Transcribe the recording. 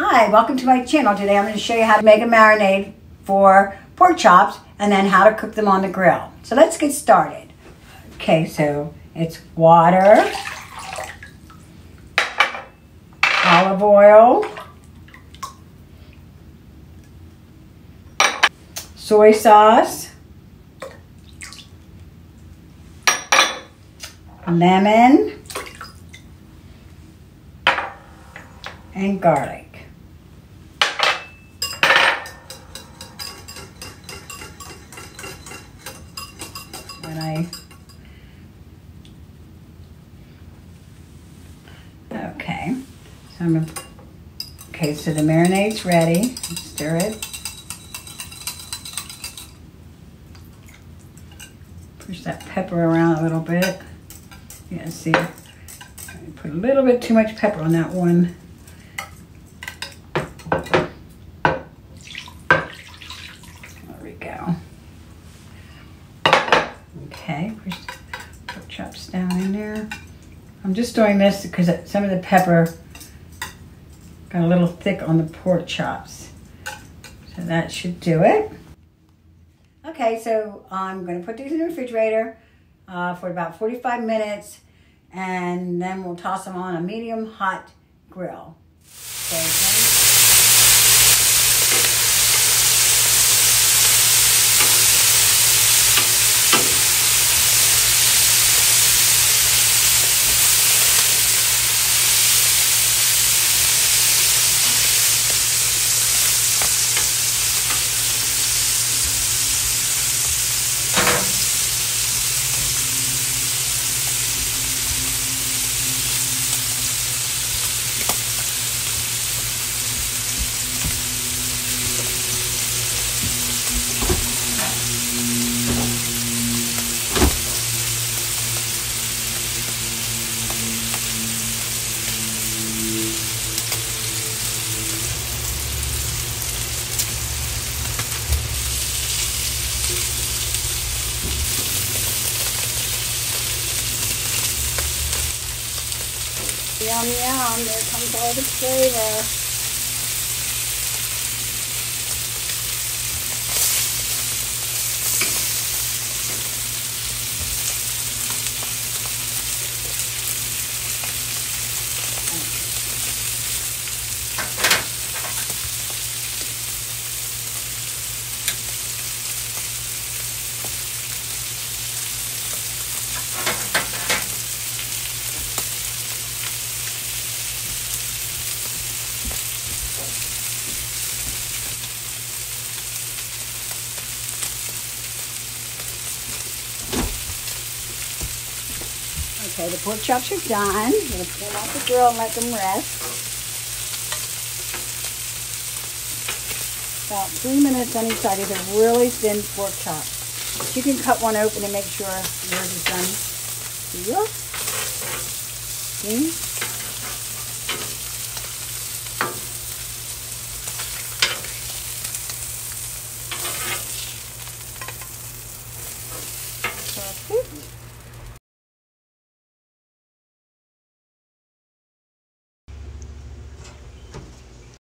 Hi, welcome to my channel. Today I'm going to show you how to make a marinade for pork chops and then how to cook them on the grill. So let's get started. Okay, so it's water, olive oil, soy sauce, lemon, and garlic. When I okay, so I'm gonna, okay. So the marinade's ready. Stir it. Push that pepper around a little bit. Yeah, see, put a little bit too much pepper on that one. There we go. Okay, push pork chops down in there. I'm just doing this because some of the pepper got a little thick on the pork chops. So that should do it. Okay, so I'm going to put these in the refrigerator uh, for about 45 minutes and then we'll toss them on a medium hot grill. So, Yum, yum. There comes all the flavor. Okay, the pork chops are done. I'm going to put them off the grill and let them rest. About three minutes on each side. These are really thin pork chops. But you can cut one open and make sure yours is done. See?